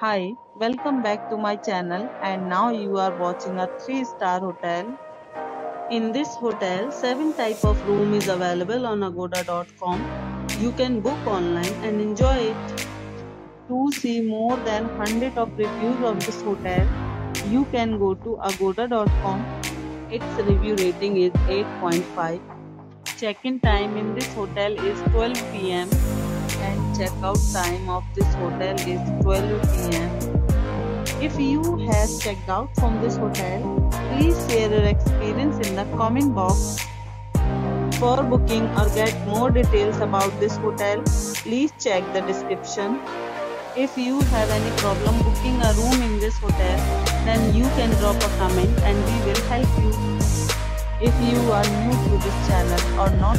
Hi, welcome back to my channel and now you are watching a 3 star hotel. In this hotel, 7 type of room is available on agoda.com. You can book online and enjoy it. To see more than 100 of reviews of this hotel, you can go to agoda.com. Its review rating is 8.5. Check-in time in this hotel is 12 pm and checkout time of this hotel is 12 pm. If you have checked out from this hotel, please share your experience in the comment box. For booking or get more details about this hotel, please check the description. If you have any problem booking a room in this hotel, then you can drop a comment and we will help you. If you are new to this channel or not